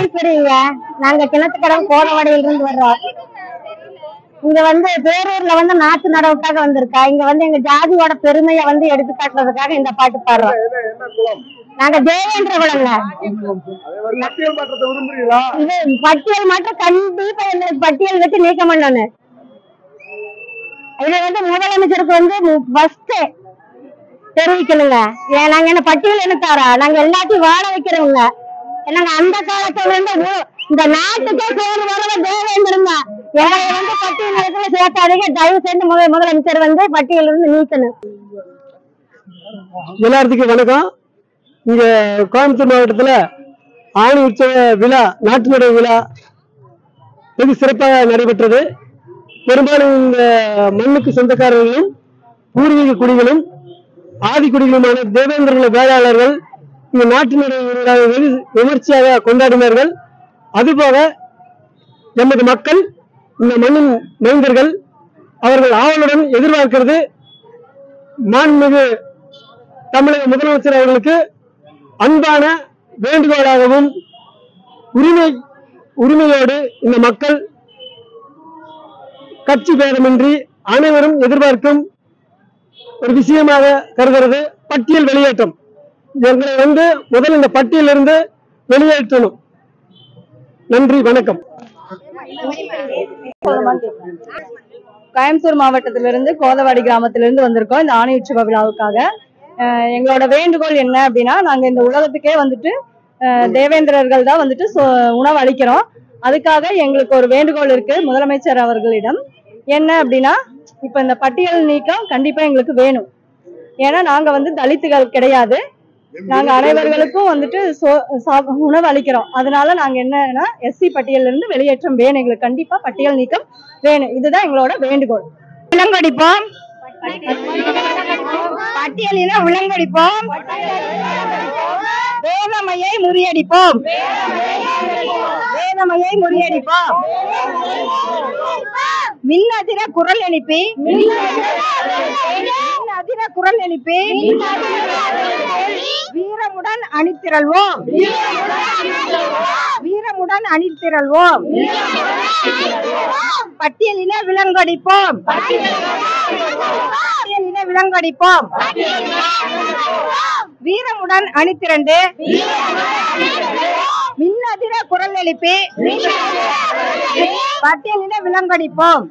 ஈஸ்வரிங்க நாங்க கிணத்துக்கடம் கோதவாடியில இருந்து வர்றோம். இங்க வந்து பேரூர்ல வந்து நாட்டு நடவுக்காக வந்திருக்கா. இங்க வந்து எங்க ஜாதியோட பெருமையை வந்து எடுத்து காட்டுறதுக்காக இந்த பாட்டு பாடுறோம். நாங்க தேவேந்திர குலங்க இது பட்டியல் மட்டும் கண்டிப்பா இந்த பட்டியல் வச்சு நீக்க பண்ணணும். இதுல வந்து முதலமைச்சருக்கு வந்து ஃபர்ஸ்ட் தெரிவிக்கணுங்க. ஏன் நாங்க என்ன பட்டியல் என்ன தாரா? நாங்க எல்லாத்தையும் வாழ வைக்கிறோங்க நாங்க அந்த காலத்துல இருந்து இந்த நாட்டுக்கே சோறு வரவ தேவேந்திரங்க எங்களை வந்து பட்டியல் நிலத்துல சேர்க்காதீங்க தயவு செய்து முதல் முதலமைச்சர் வந்து பட்டியல இருந்து நீக்கணும். எல்லாத்துக்கும் வணக்கம். இங்க கோயம்புத்தூர் மாவட்டத்துல ஆணி உற்சவ விழா நாட்டு நடை விழா வெகு சிறப்பாக நடைபெற்றது. பெரும்பாலும் இந்த மண்ணுக்கு சொந்தக்காரர்களும் பூர்வீக குடிகளும் ஆதி குடிகளுமான தேவேந்திரகுல வேளாளர்கள் இந்த நாட்டு நடவு விமர்சையாக கொண்டாடினார்கள். அதுபோக எமது மக்கள் இந்த மண்ணின் மைந்தர்கள் அவர்கள் ஆவலுடன் எதிர்பார்க்கிறது. மாண்புமிகு தமிழக முதலமைச்சர் அவர்களுக்கு அன்பான வேண்டுகோளாகவும் உரிமை உரிமையோடு இந்த மக்கள் கட்சி பேதமின்றி அனைவரும் எதிர்பார்க்கும் ஒரு விஷயமாக கருதுகிறது. பட்டியல் வெளியேற்றம். எங்களை வந்து முதல் இந்த பட்டியலிருந்து வெளியேற்றணும். நன்றி வணக்கம். கோயம்புத்தூர் மாவட்டத்திலிருந்து கோதவாடி கிராமத்திலிருந்து வந்திருக்கோம் இந்த ஆணை உற்சவ விழாவுக்காக. அஹ் எங்களோட வேண்டுகோள் என்ன அப்படின்னா நாங்க இந்த உலகத்துக்கே வந்துட்டு அஹ் தேவேந்திரர்கள் தான் வந்துட்டு உணவு அளிக்கிறோம். அதுக்காக எங்களுக்கு ஒரு வேண்டுகோள் இருக்கு முதலமைச்சர் அவர்களிடம். என்ன அப்படின்னா இப்ப இந்த பட்டியல் நீக்கம் கண்டிப்பா எங்களுக்கு வேணும். ஏன்னா நாங்க வந்து தலித்துகள் கிடையாது. நாங்க அனைவர்களுக்கும் வந்துட்டு உணவு அளிக்கிறோம். அதனால நாங்க என்னன்னா எஸ்சி பட்டியல்ல இருந்து வெளியேற்றம் வேணும். எங்களுக்கு கண்டிப்பா பட்டியல் நீக்கம் வேணும். இதுதான் எங்களோட வேண்டுகோள். விலங்கடிப்போம் பட்டியலின விலங்கடிப்போம் வேதமையை முறியடிப்போம். வேதமையை முறியடிப்போம். மின்னதிர குரல் எழுப்பி. மின்னதிர குரல் எழுப்பி. வீரமுடன் அணித்திரள்வோம் வீரமுடன் அணித்திரள்வோம் பட்டியலின விலங்கடிப்போம். பட்டியலின விலங்கடிப்போம். வீரமுடன் அணித்திரண்டு மின்னதிர குரல் எழுப்பி பட்டியலின விலங்கடிப்போம்